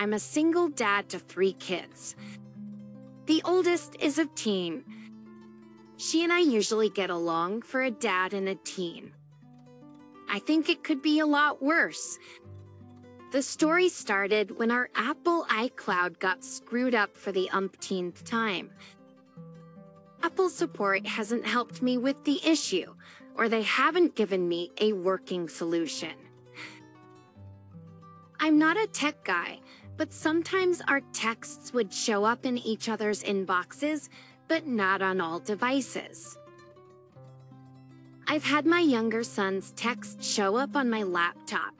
I'm a single dad to three kids. The oldest is a teen. She and I usually get along for a dad and a teen. I think it could be a lot worse. The story started when our Apple iCloud got screwed up for the umpteenth time. Apple support hasn't helped me with the issue, or they haven't given me a working solution. I'm not a tech guy, but sometimes our texts would show up in each other's inboxes, but not on all devices. I've had my younger son's text show up on my laptop,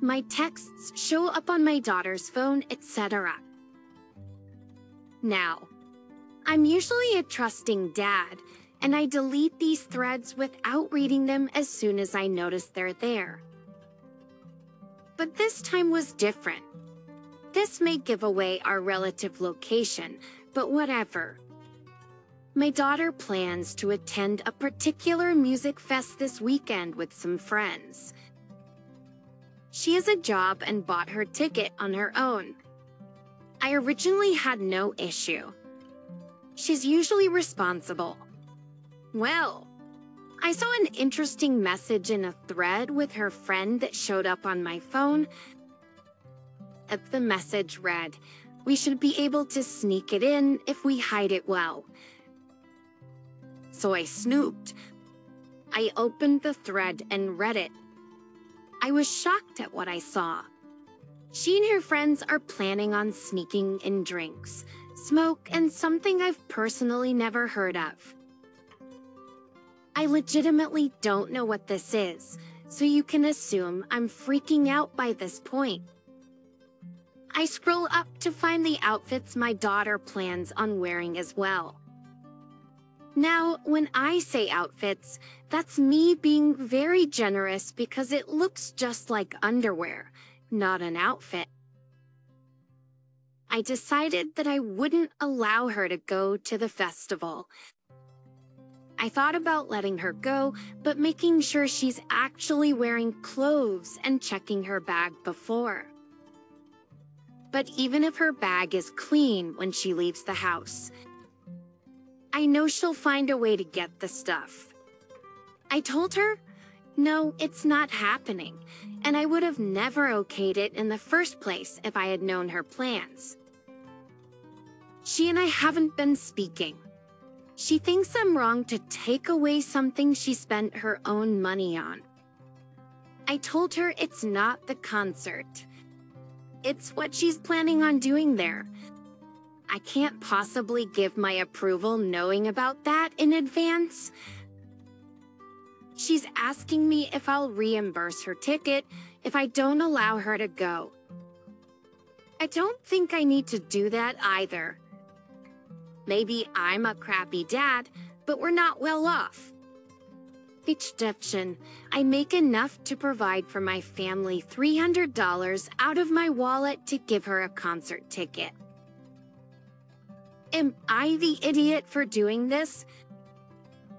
my texts show up on my daughter's phone, etc. Now, I'm usually a trusting dad, and I delete these threads without reading them as soon as I notice they're there. But this time was different. This may give away our relative location, but whatever. My daughter plans to attend a particular music fest this weekend with some friends. She has a job and bought her ticket on her own. I originally had no issue. She's usually responsible. Well, I saw an interesting message in a thread with her friend that showed up on my phone. At the message read, We should be able to sneak it in if we hide it well. So I snooped. I opened the thread and read it. I was shocked at what I saw. She and her friends are planning on sneaking in drinks, smoke, and something I've personally never heard of. I legitimately don't know what this is, so you can assume I'm freaking out by this point. I scroll up to find the outfits my daughter plans on wearing as well. Now, when I say outfits, that's me being very generous because it looks just like underwear, not an outfit. I decided that I wouldn't allow her to go to the festival. I thought about letting her go, but making sure she's actually wearing clothes and checking her bag before. But even if her bag is clean when she leaves the house, I know she'll find a way to get the stuff. I told her, no, it's not happening, and I would have never okayed it in the first place if I had known her plans. She and I haven't been speaking. She thinks I'm wrong to take away something she spent her own money on. I told her it's not the concert. It's what she's planning on doing there, I can't possibly give my approval knowing about that in advance. She's asking me if I'll reimburse her ticket if I don't allow her to go. I don't think I need to do that either. Maybe I'm a crappy dad, but we're not well off. Exception, I make enough to provide for my family $300 out of my wallet to give her a concert ticket. Am I the idiot for doing this?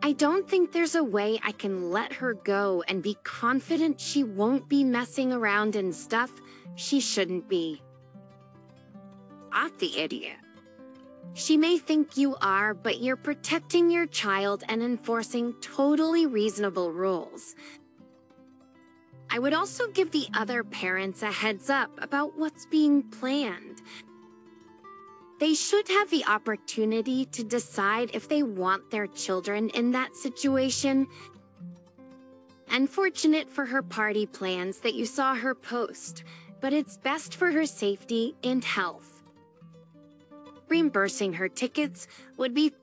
I don't think there's a way I can let her go and be confident she won't be messing around in stuff she shouldn't be. I'm the idiot. She may think you are, but you're protecting your child and enforcing totally reasonable rules. I would also give the other parents a heads up about what's being planned they should have the opportunity to decide if they want their children in that situation. Unfortunate for her party plans that you saw her post, but it's best for her safety and health. Reimbursing her tickets would be...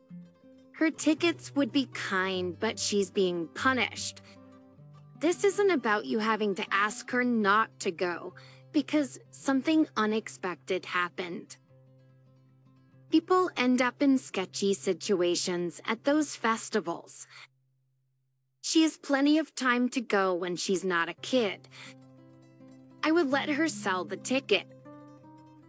Her tickets would be kind, but she's being punished. This isn't about you having to ask her not to go, because something unexpected happened. People end up in sketchy situations at those festivals. She has plenty of time to go when she's not a kid. I would let her sell the ticket.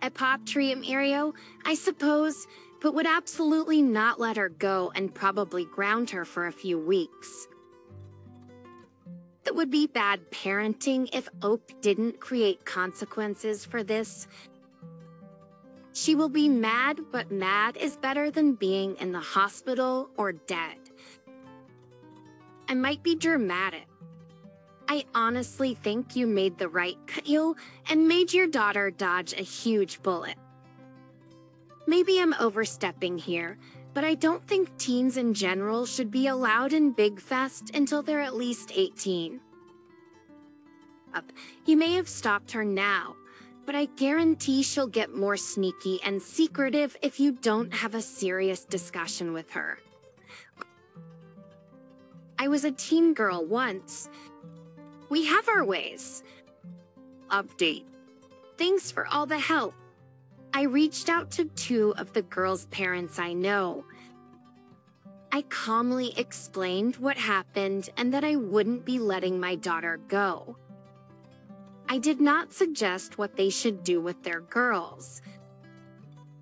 At Pop Trium Aereo, I suppose, but would absolutely not let her go and probably ground her for a few weeks. That would be bad parenting if Oak didn't create consequences for this She will be mad, but mad is better than being in the hospital or dead. I might be dramatic. I honestly think you made the right cut and made your daughter dodge a huge bullet. Maybe I'm overstepping here, but I don't think teens in general should be allowed in Big Fest until they're at least 18. Up, you may have stopped her now, but I guarantee she'll get more sneaky and secretive if you don't have a serious discussion with her. I was a teen girl once. We have our ways. Update. Thanks for all the help. I reached out to two of the girls' parents I know. I calmly explained what happened and that I wouldn't be letting my daughter go. I did not suggest what they should do with their girls.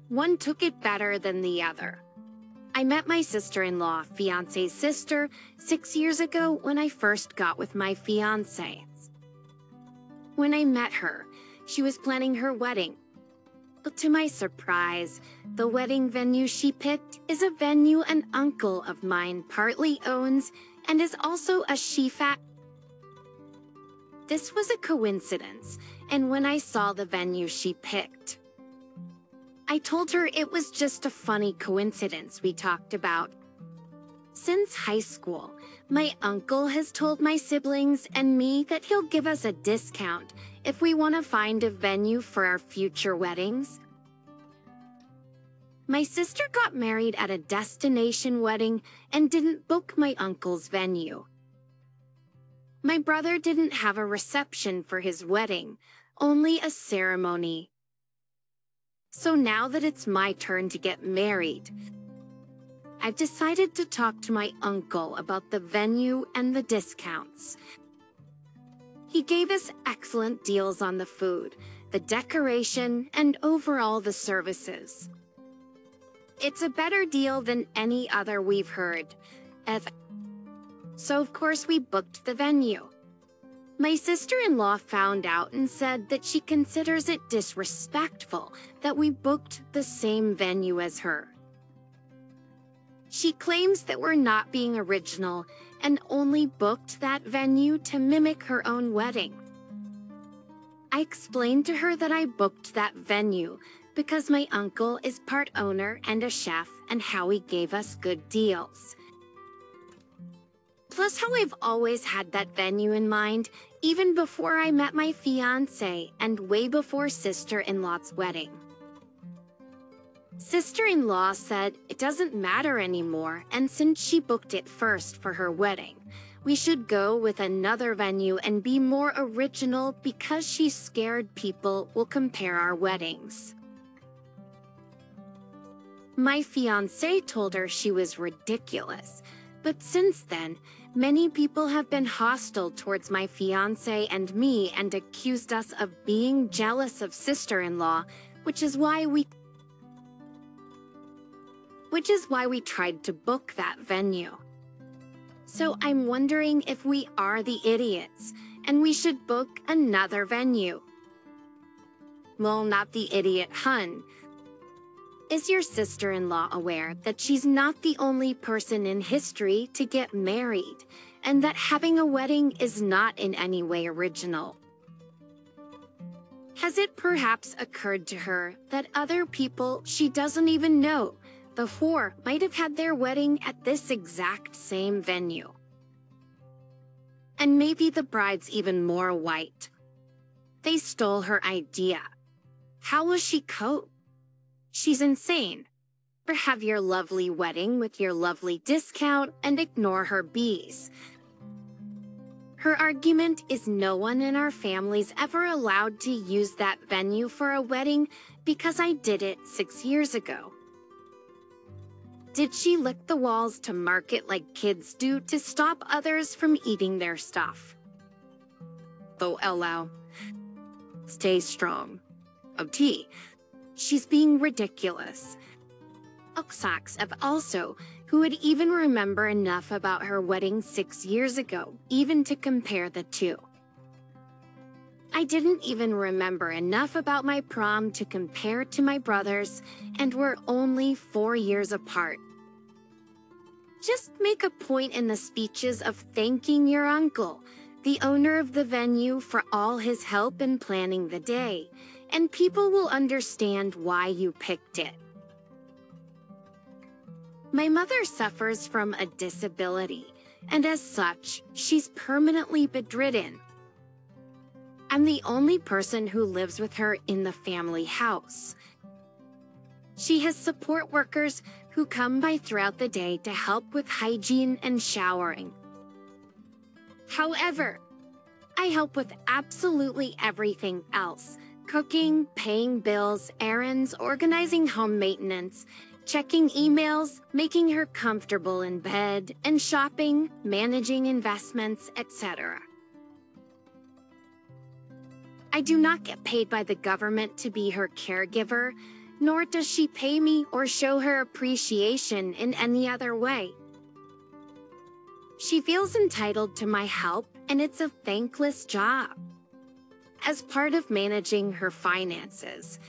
One took it better than the other. I met my sister-in-law, fiance's sister, six years ago when I first got with my fiance. When I met her, she was planning her wedding but to my surprise, the wedding venue she picked is a venue an uncle of mine partly owns and is also a Shifat. This was a coincidence, and when I saw the venue she picked, I told her it was just a funny coincidence we talked about. Since high school, my uncle has told my siblings and me that he'll give us a discount if we want to find a venue for our future weddings. My sister got married at a destination wedding and didn't book my uncle's venue. My brother didn't have a reception for his wedding, only a ceremony. So now that it's my turn to get married, I've decided to talk to my uncle about the venue and the discounts. He gave us excellent deals on the food, the decoration, and overall the services. It's a better deal than any other we've heard. So of course we booked the venue. My sister-in-law found out and said that she considers it disrespectful that we booked the same venue as her. She claims that we're not being original and only booked that venue to mimic her own wedding. I explained to her that I booked that venue because my uncle is part owner and a chef and how he gave us good deals. Plus how I've always had that venue in mind, even before I met my fiance and way before sister-in-law's wedding. Sister-in-law said it doesn't matter anymore, and since she booked it first for her wedding, we should go with another venue and be more original because she's scared people will compare our weddings. My fiance told her she was ridiculous, but since then, many people have been hostile towards my fiance and me and accused us of being jealous of sister-in-law, which is why we which is why we tried to book that venue. So I'm wondering if we are the idiots, and we should book another venue. Well, not the idiot Hun. Is your sister-in-law aware that she's not the only person in history to get married, and that having a wedding is not in any way original? Has it perhaps occurred to her that other people she doesn't even know four might have had their wedding at this exact same venue. And maybe the bride's even more white. They stole her idea. How will she cope? She's insane. Or have your lovely wedding with your lovely discount and ignore her bees. Her argument is no one in our family's ever allowed to use that venue for a wedding because I did it six years ago. Did she lick the walls to mark it like kids do to stop others from eating their stuff? Oh, Elau. Stay strong. Tea. She's being ridiculous. Oxax of also, who would even remember enough about her wedding six years ago, even to compare the two. I didn't even remember enough about my prom to compare to my brothers, and we're only four years apart. Just make a point in the speeches of thanking your uncle, the owner of the venue, for all his help in planning the day, and people will understand why you picked it. My mother suffers from a disability, and as such, she's permanently bedridden. I'm the only person who lives with her in the family house. She has support workers who come by throughout the day to help with hygiene and showering. However, I help with absolutely everything else cooking, paying bills, errands, organizing home maintenance, checking emails, making her comfortable in bed, and shopping, managing investments, etc. I do not get paid by the government to be her caregiver, nor does she pay me or show her appreciation in any other way. She feels entitled to my help, and it's a thankless job. As part of managing her finances,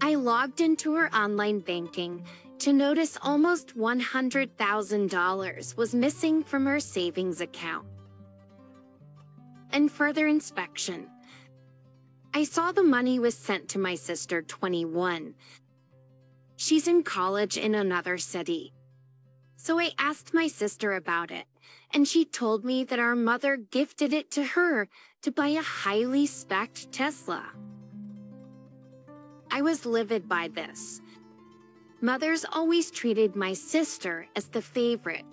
I logged into her online banking to notice almost $100,000 was missing from her savings account. And further inspection, I saw the money was sent to my sister 21. She's in college in another city. So I asked my sister about it, and she told me that our mother gifted it to her to buy a highly specced Tesla. I was livid by this. Mothers always treated my sister as the favorite.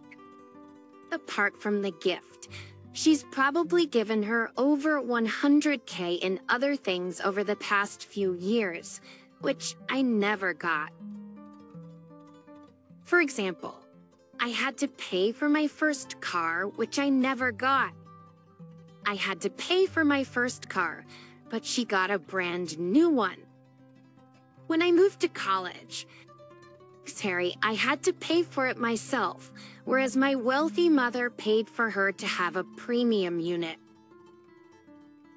Apart from the gift, she's probably given her over 100k in other things over the past few years, which I never got. For example, I had to pay for my first car, which I never got. I had to pay for my first car, but she got a brand new one. When I moved to college, Harry, I had to pay for it myself, whereas my wealthy mother paid for her to have a premium unit.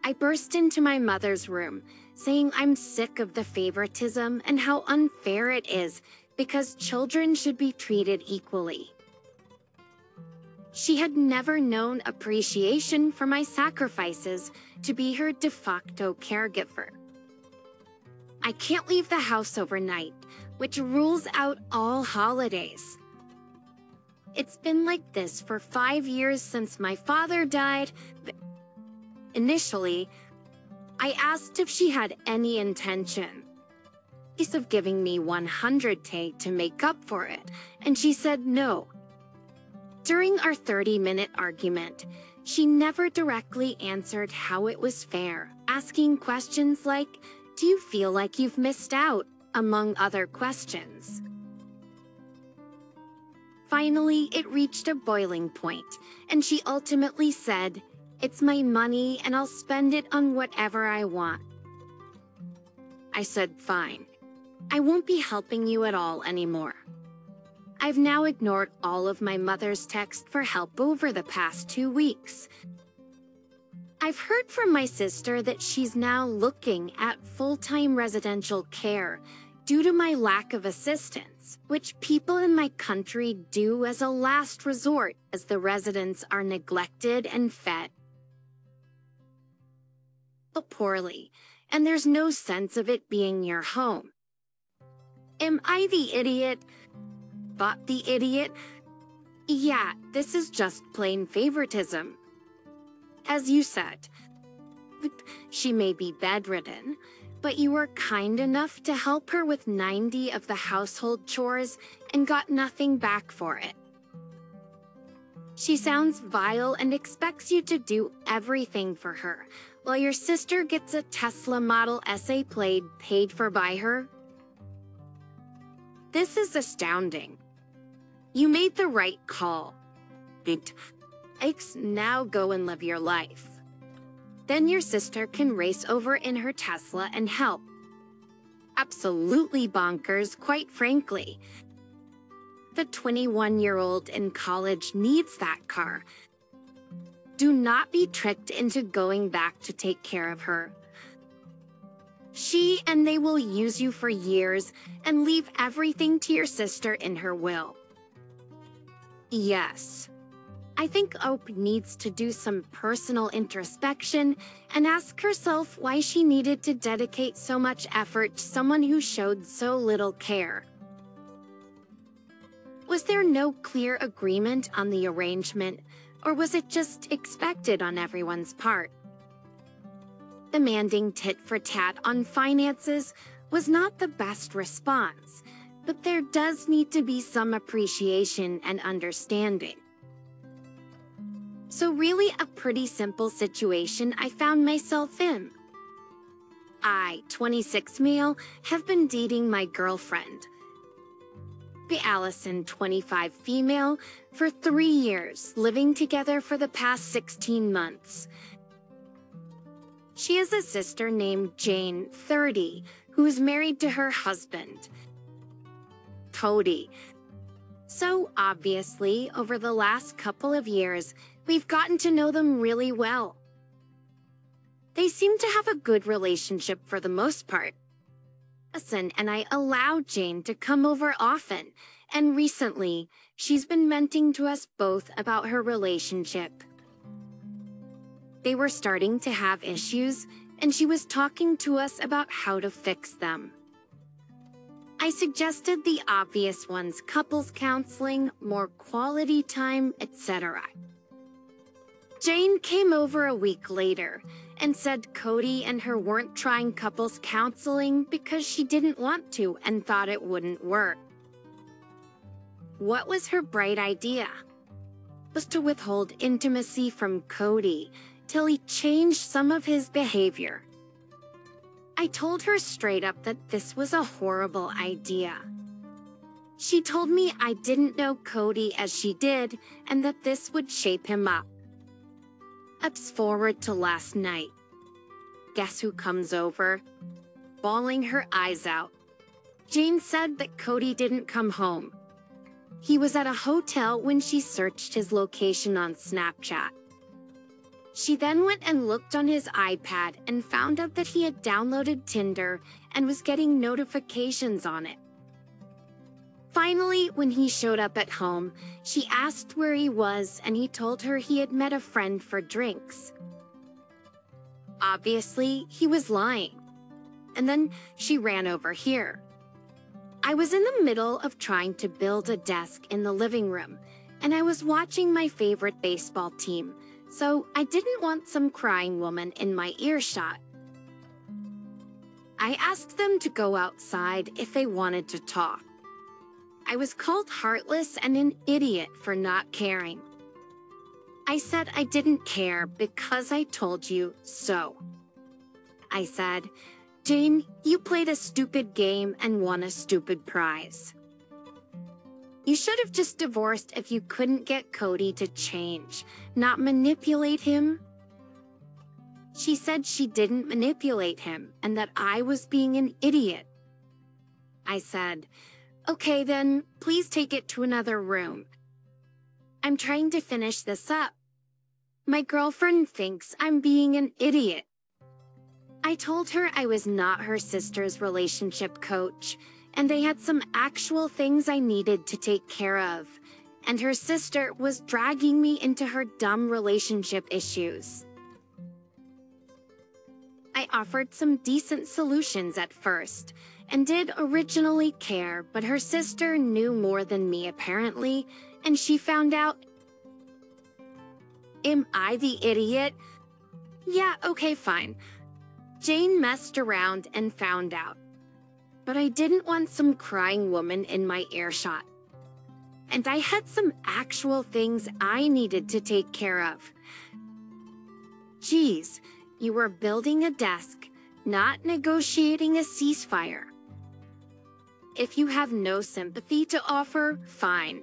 I burst into my mother's room, saying I'm sick of the favoritism and how unfair it is because children should be treated equally. She had never known appreciation for my sacrifices to be her de facto caregiver. I can't leave the house overnight, which rules out all holidays. It's been like this for five years since my father died. Initially, I asked if she had any intention of giving me 100k to make up for it, and she said no. During our 30-minute argument, she never directly answered how it was fair, asking questions like, do you feel like you've missed out? Among other questions. Finally, it reached a boiling point, and she ultimately said, It's my money and I'll spend it on whatever I want. I said, Fine. I won't be helping you at all anymore. I've now ignored all of my mother's texts for help over the past two weeks, I've heard from my sister that she's now looking at full-time residential care due to my lack of assistance, which people in my country do as a last resort as the residents are neglected and fed poorly, and there's no sense of it being your home. Am I the idiot? But the idiot? Yeah, this is just plain favoritism as you said. She may be bedridden, but you were kind enough to help her with 90 of the household chores and got nothing back for it. She sounds vile and expects you to do everything for her, while your sister gets a Tesla Model SA Plaid paid for by her. This is astounding. You made the right call. X, now go and live your life. Then your sister can race over in her Tesla and help. Absolutely bonkers, quite frankly. The 21-year-old in college needs that car. Do not be tricked into going back to take care of her. She and they will use you for years and leave everything to your sister in her will. Yes. I think Oak needs to do some personal introspection and ask herself why she needed to dedicate so much effort to someone who showed so little care. Was there no clear agreement on the arrangement, or was it just expected on everyone's part? Demanding tit for tat on finances was not the best response, but there does need to be some appreciation and understanding. So really a pretty simple situation I found myself in. I, 26 male, have been dating my girlfriend, the Allison, 25 female, for three years, living together for the past 16 months. She has a sister named Jane, 30, who is married to her husband, Cody. So obviously, over the last couple of years, we've gotten to know them really well. They seem to have a good relationship for the most part. Allison and I allow Jane to come over often, and recently, she's been venting to us both about her relationship. They were starting to have issues, and she was talking to us about how to fix them. I suggested the obvious ones couples counseling, more quality time, etc. Jane came over a week later and said Cody and her weren't trying couples counseling because she didn't want to and thought it wouldn't work. What was her bright idea? Was to withhold intimacy from Cody till he changed some of his behavior. I told her straight up that this was a horrible idea. She told me I didn't know Cody as she did and that this would shape him up. Ups forward to last night. Guess who comes over? Bawling her eyes out. Jane said that Cody didn't come home. He was at a hotel when she searched his location on Snapchat. She then went and looked on his iPad and found out that he had downloaded Tinder and was getting notifications on it. Finally, when he showed up at home, she asked where he was and he told her he had met a friend for drinks. Obviously, he was lying. And then she ran over here. I was in the middle of trying to build a desk in the living room, and I was watching my favorite baseball team, so I didn't want some crying woman in my earshot. I asked them to go outside if they wanted to talk. I was called heartless and an idiot for not caring. I said I didn't care because I told you so. I said, Jane, you played a stupid game and won a stupid prize. You should have just divorced if you couldn't get Cody to change, not manipulate him. She said she didn't manipulate him and that I was being an idiot. I said, Okay, then, please take it to another room. I'm trying to finish this up. My girlfriend thinks I'm being an idiot. I told her I was not her sister's relationship coach, and they had some actual things I needed to take care of, and her sister was dragging me into her dumb relationship issues. I offered some decent solutions at first, and did originally care, but her sister knew more than me apparently, and she found out. Am I the idiot? Yeah, okay, fine. Jane messed around and found out. But I didn't want some crying woman in my earshot. And I had some actual things I needed to take care of. Geez, you were building a desk, not negotiating a ceasefire. If you have no sympathy to offer, fine.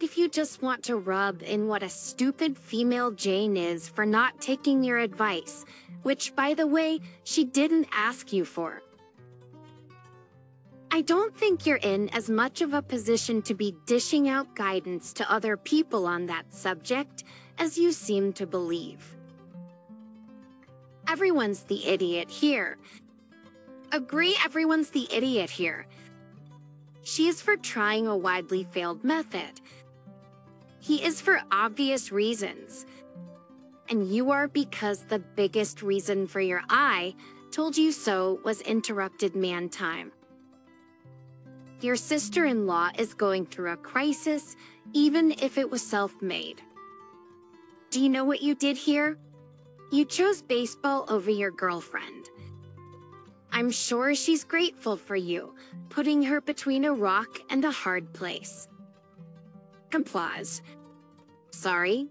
If you just want to rub in what a stupid female Jane is for not taking your advice, which, by the way, she didn't ask you for. I don't think you're in as much of a position to be dishing out guidance to other people on that subject as you seem to believe. Everyone's the idiot here. Agree everyone's the idiot here. She is for trying a widely failed method. He is for obvious reasons. And you are because the biggest reason for your eye told you so was interrupted man time. Your sister-in-law is going through a crisis, even if it was self-made. Do you know what you did here? You chose baseball over your girlfriend. I'm sure she's grateful for you, putting her between a rock and a hard place. Complause. Sorry.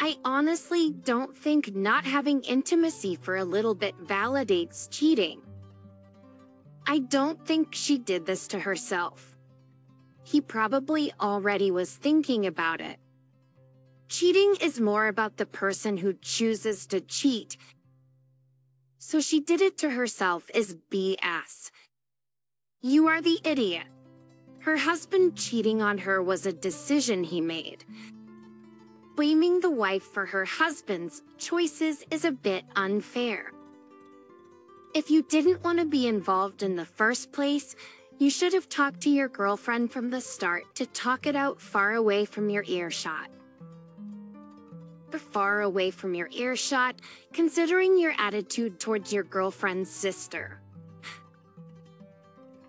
I honestly don't think not having intimacy for a little bit validates cheating. I don't think she did this to herself. He probably already was thinking about it. Cheating is more about the person who chooses to cheat. So she did it to herself is BS. You are the idiot. Her husband cheating on her was a decision he made. Blaming the wife for her husband's choices is a bit unfair. If you didn't want to be involved in the first place, you should have talked to your girlfriend from the start to talk it out far away from your earshot. Far away from your earshot, considering your attitude towards your girlfriend's sister.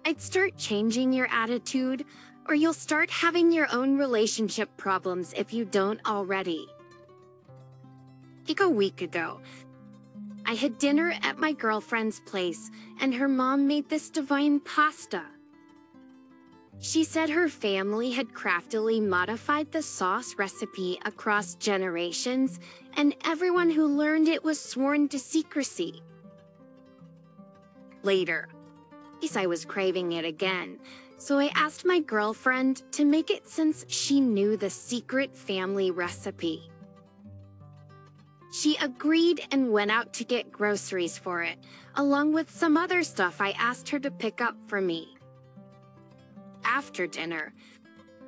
I'd start changing your attitude, or you'll start having your own relationship problems if you don't already. Like a week ago, I had dinner at my girlfriend's place, and her mom made this divine pasta. She said her family had craftily modified the sauce recipe across generations, and everyone who learned it was sworn to secrecy. Later, I was craving it again, so I asked my girlfriend to make it since she knew the secret family recipe. She agreed and went out to get groceries for it, along with some other stuff I asked her to pick up for me. After dinner,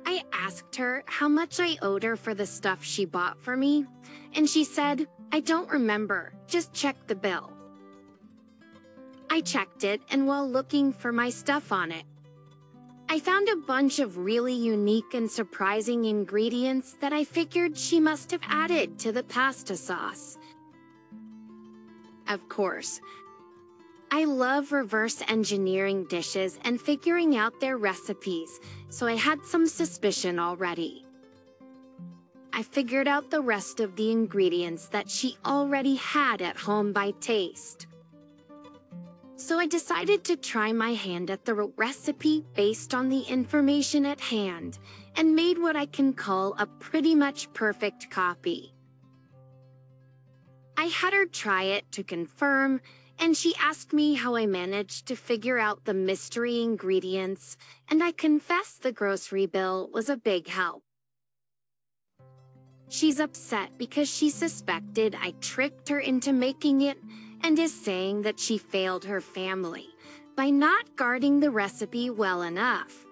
I asked her how much I owed her for the stuff she bought for me, and she said, I don't remember, just check the bill. I checked it, and while looking for my stuff on it, I found a bunch of really unique and surprising ingredients that I figured she must have added to the pasta sauce. Of course, I love reverse engineering dishes and figuring out their recipes, so I had some suspicion already. I figured out the rest of the ingredients that she already had at home by taste. So I decided to try my hand at the recipe based on the information at hand and made what I can call a pretty much perfect copy. I had her try it to confirm, and she asked me how I managed to figure out the mystery ingredients, and I confess the grocery bill was a big help. She's upset because she suspected I tricked her into making it and is saying that she failed her family by not guarding the recipe well enough.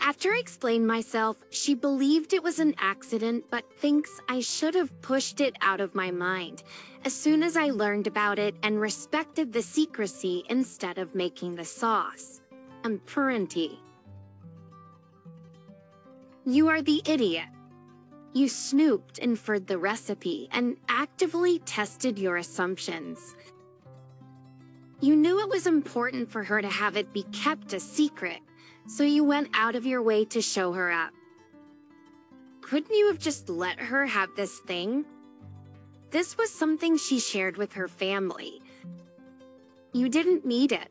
After I explained myself, she believed it was an accident but thinks I should have pushed it out of my mind as soon as I learned about it and respected the secrecy instead of making the sauce. I'm Parenti. You are the idiot. You snooped, inferred the recipe, and actively tested your assumptions. You knew it was important for her to have it be kept a secret, so you went out of your way to show her up. Couldn't you have just let her have this thing? This was something she shared with her family. You didn't need it.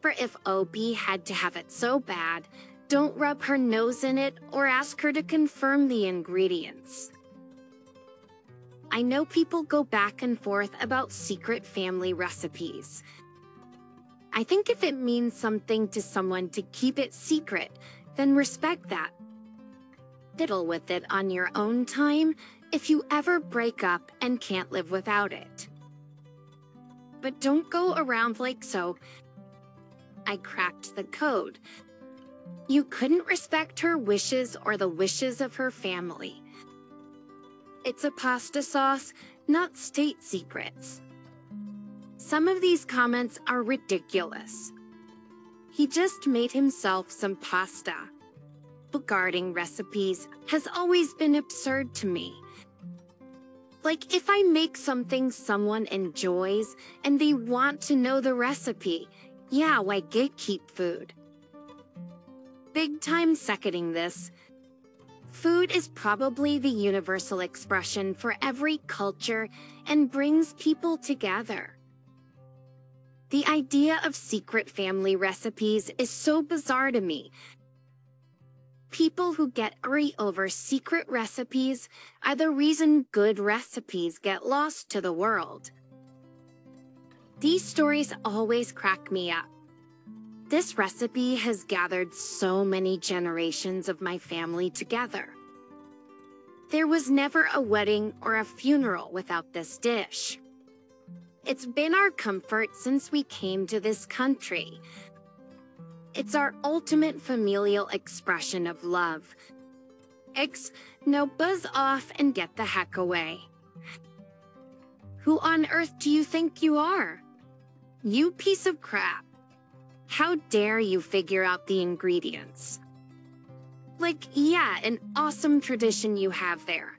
For if OB had to have it so bad, don't rub her nose in it or ask her to confirm the ingredients. I know people go back and forth about secret family recipes. I think if it means something to someone to keep it secret, then respect that. Fiddle with it on your own time if you ever break up and can't live without it. But don't go around like so. I cracked the code. You couldn't respect her wishes or the wishes of her family. It's a pasta sauce, not state secrets. Some of these comments are ridiculous. He just made himself some pasta. Regarding recipes has always been absurd to me. Like if I make something someone enjoys and they want to know the recipe, yeah, why gatekeep food? Big time seconding this. Food is probably the universal expression for every culture and brings people together. The idea of secret family recipes is so bizarre to me. People who get angry over secret recipes are the reason good recipes get lost to the world. These stories always crack me up. This recipe has gathered so many generations of my family together. There was never a wedding or a funeral without this dish. It's been our comfort since we came to this country. It's our ultimate familial expression of love. X, now buzz off and get the heck away. Who on earth do you think you are? You piece of crap. How dare you figure out the ingredients? Like, yeah, an awesome tradition you have there.